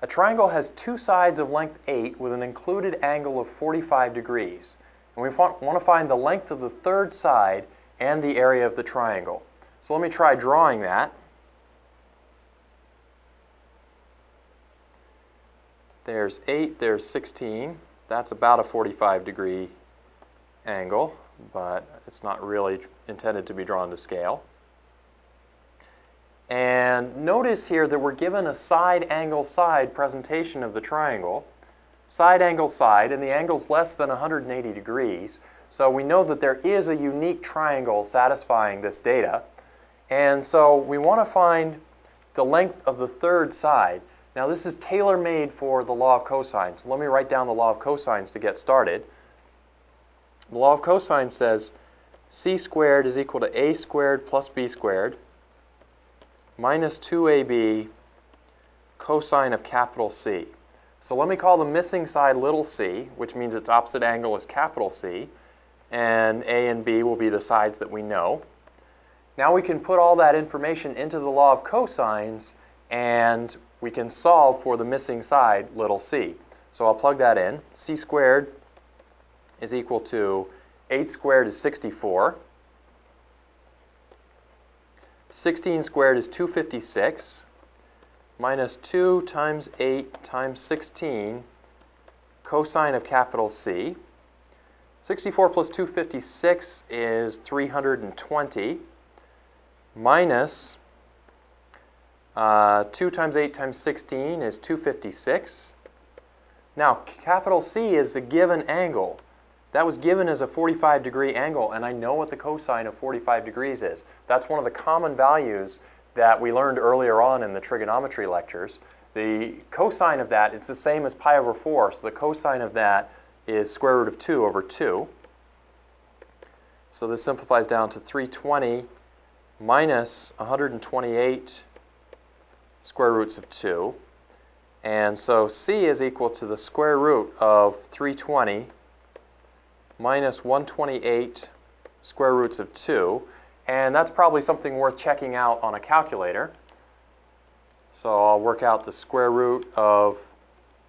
A triangle has two sides of length 8 with an included angle of 45 degrees. And we want to find the length of the third side and the area of the triangle. So let me try drawing that. There's 8, there's 16. That's about a 45 degree angle, but it's not really intended to be drawn to scale. And notice here that we're given a side angle side presentation of the triangle. Side angle side, and the angle's less than 180 degrees. So we know that there is a unique triangle satisfying this data. And so we want to find the length of the third side. Now this is tailor-made for the law of cosines. Let me write down the law of cosines to get started. The law of cosines says c squared is equal to a squared plus b squared minus 2ab cosine of capital C. So let me call the missing side little c, which means its opposite angle is capital C, and a and b will be the sides that we know. Now we can put all that information into the law of cosines, and we can solve for the missing side, little c. So I'll plug that in. c squared is equal to 8 squared is 64. 16 squared is 256 minus 2 times 8 times 16 cosine of capital C. 64 plus 256 is 320 minus uh, 2 times 8 times 16 is 256. Now, capital C is the given angle. That was given as a 45 degree angle, and I know what the cosine of 45 degrees is. That's one of the common values that we learned earlier on in the trigonometry lectures. The cosine of that, it's the same as pi over 4, so the cosine of that is square root of 2 over 2. So this simplifies down to 320 minus 128 square roots of 2. And so c is equal to the square root of 320 minus 128 square roots of 2. And that's probably something worth checking out on a calculator. So I'll work out the square root of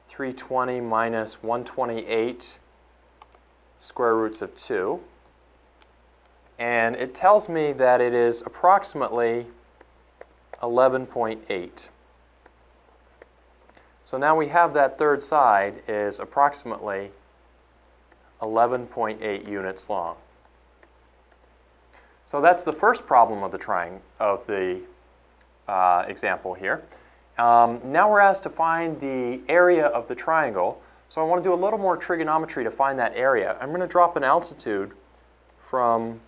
320 minus 128 square roots of 2. And it tells me that it is approximately 11.8. So now we have that third side is approximately 11.8 units long. So that's the first problem of the triangle of the uh, example here. Um, now we're asked to find the area of the triangle. So I want to do a little more trigonometry to find that area. I'm going to drop an altitude from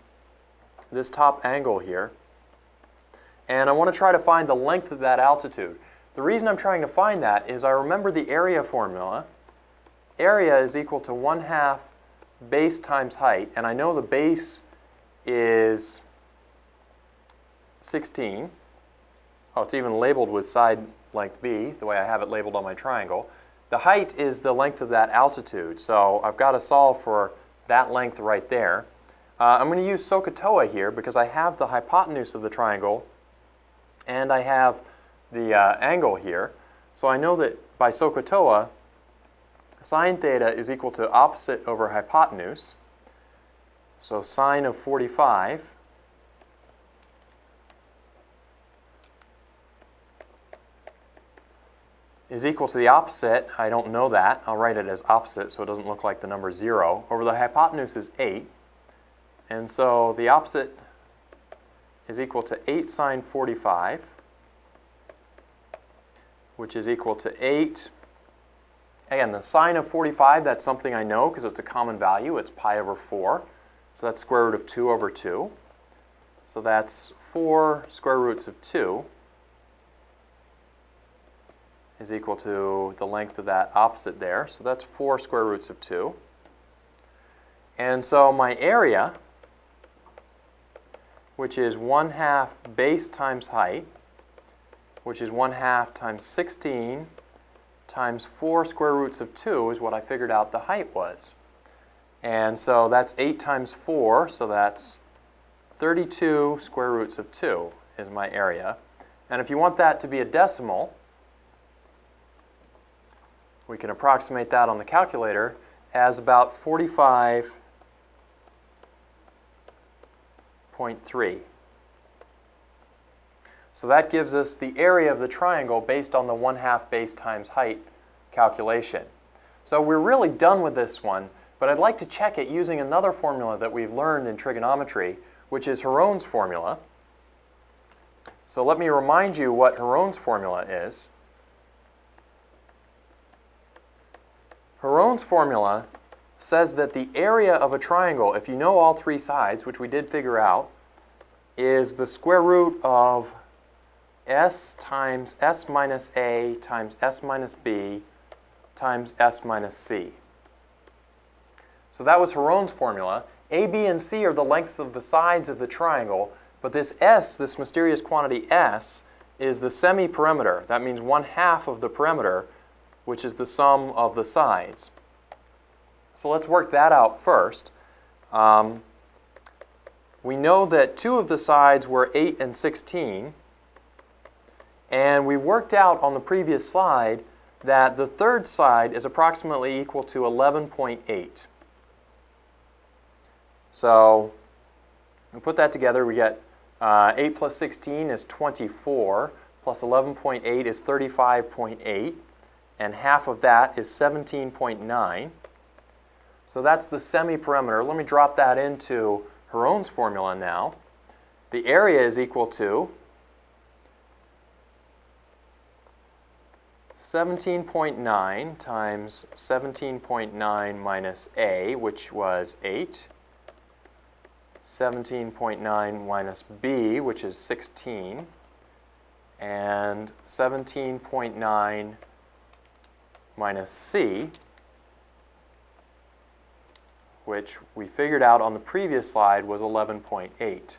this top angle here. And I want to try to find the length of that altitude. The reason I'm trying to find that is I remember the area formula. Area is equal to 1 half base times height, and I know the base is 16. Oh, it's even labeled with side length b, the way I have it labeled on my triangle. The height is the length of that altitude, so I've got to solve for that length right there. Uh, I'm going to use SOHCAHTOA here because I have the hypotenuse of the triangle and I have the uh, angle here. So I know that by SOHCAHTOA, Sine theta is equal to opposite over hypotenuse. So sine of 45 is equal to the opposite. I don't know that. I'll write it as opposite so it doesn't look like the number 0. Over the hypotenuse is 8. And so the opposite is equal to 8 sine 45, which is equal to 8 Again, the sine of 45, that's something I know because it's a common value. It's pi over 4. So that's square root of 2 over 2. So that's 4 square roots of 2 is equal to the length of that opposite there. So that's 4 square roots of 2. And so my area, which is 1 half base times height, which is 1 half times 16 times 4 square roots of 2 is what I figured out the height was. And so that's 8 times 4, so that's 32 square roots of 2 is my area. And if you want that to be a decimal, we can approximate that on the calculator as about 45.3. So that gives us the area of the triangle based on the 1 half base times height calculation. So we're really done with this one, but I'd like to check it using another formula that we've learned in trigonometry, which is Heron's formula. So let me remind you what Heron's formula is. Heron's formula says that the area of a triangle, if you know all three sides, which we did figure out, is the square root of s times s minus a times s minus b times s minus c. So that was Heron's formula. A, B, and C are the lengths of the sides of the triangle, but this s, this mysterious quantity s, is the semi-perimeter. That means one half of the perimeter, which is the sum of the sides. So let's work that out first. Um, we know that two of the sides were 8 and 16, and we worked out on the previous slide that the third side is approximately equal to 11.8. So we put that together, we get uh, 8 plus 16 is 24, plus 11.8 is 35.8, and half of that is 17.9. So that's the semi-perimeter. Let me drop that into Heron's formula now. The area is equal to 17.9 times 17.9 minus a, which was 8. 17.9 minus b, which is 16. And 17.9 minus c, which we figured out on the previous slide was 11.8.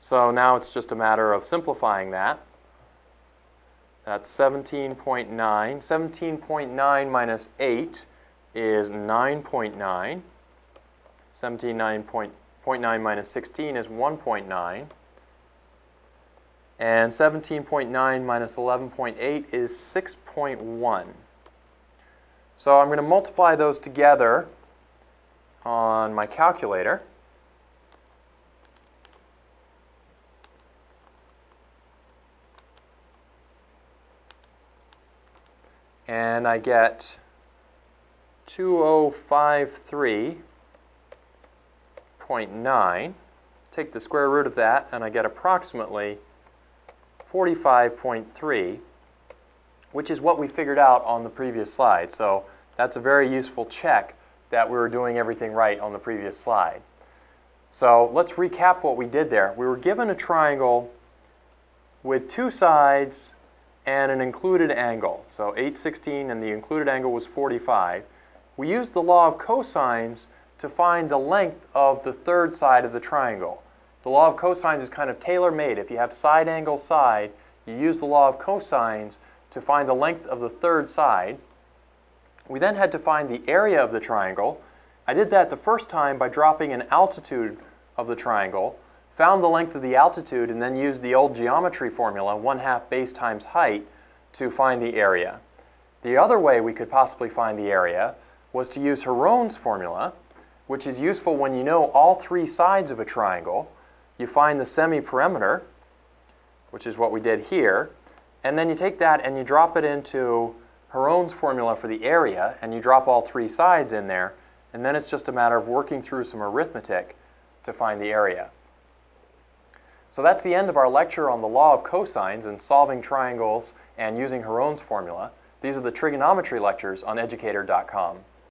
So now it's just a matter of simplifying that. That's 17.9. 17.9 minus 8 is 9.9. 17.9 minus 16 is 1.9. And 17.9 minus 11.8 is 6.1. So I'm going to multiply those together on my calculator. And I get 2053.9. Take the square root of that, and I get approximately 45.3, which is what we figured out on the previous slide. So that's a very useful check that we were doing everything right on the previous slide. So let's recap what we did there. We were given a triangle with two sides and an included angle. So 816 and the included angle was 45. We used the law of cosines to find the length of the third side of the triangle. The law of cosines is kind of tailor-made. If you have side angle side, you use the law of cosines to find the length of the third side. We then had to find the area of the triangle. I did that the first time by dropping an altitude of the triangle found the length of the altitude, and then used the old geometry formula, 1 half base times height, to find the area. The other way we could possibly find the area was to use Heron's formula, which is useful when you know all three sides of a triangle. You find the semi-perimeter, which is what we did here, and then you take that and you drop it into Heron's formula for the area, and you drop all three sides in there, and then it's just a matter of working through some arithmetic to find the area. So that's the end of our lecture on the law of cosines and solving triangles and using Heron's formula. These are the trigonometry lectures on educator.com.